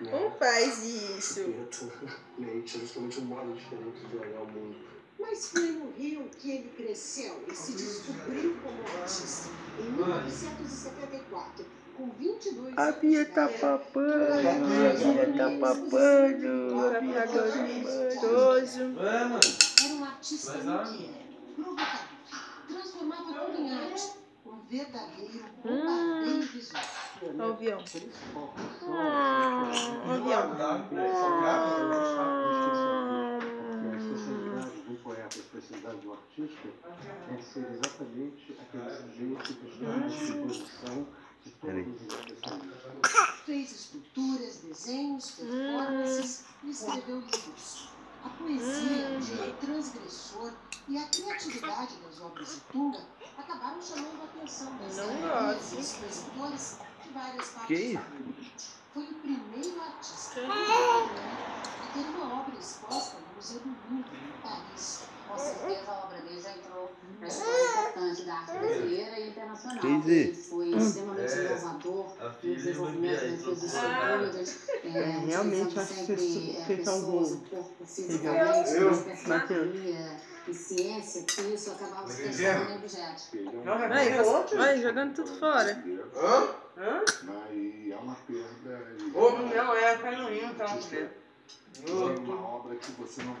Não faz isso. Mente é justamente um modo diferente de olhar o mundo. Mas foi no Rio que ele cresceu e se descobriu como artista. Em 1974, com 22 A Bia tá papando, a Bia tá papando, a Bia tá mano. Era um artista inquieto, provocador. Transformava tudo em arte. Um verdadeiro Hum. bombardeio visual. Olha o avião. Hum. Olha o avião. Dá, só A especialidade do poeta, a especialidade do artista é ser exatamente aquele sujeito que está disposição de todos os acontecimentos. Fez esculturas, desenhos, performances e escreveu livros. A poesia, o jeito transgressor e a criatividade das obras de Tunga acabaram chamando a atenção das Não gosto. e expositores de várias partes Que do mundo. Foi o primeiro artista a ter uma obra exposta no Museu do Louvre, em Paris. Com certeza a obra dele já entrou na história importante da arte brasileira e internacional. Ele foi extremamente É. inovador no desenvolvimento das suas estruturas. É, realmente, acho que sempre, vocês- é, são corpo Eu? fisicamente, perspectiva e ciência, que isso acabava se transformando em objetos. Ele é um Não, já Vai, tem vai jogando tudo fora. Hã? Hã? Uma perda. Ô, não, é tá? Artista né? é uma obra que você não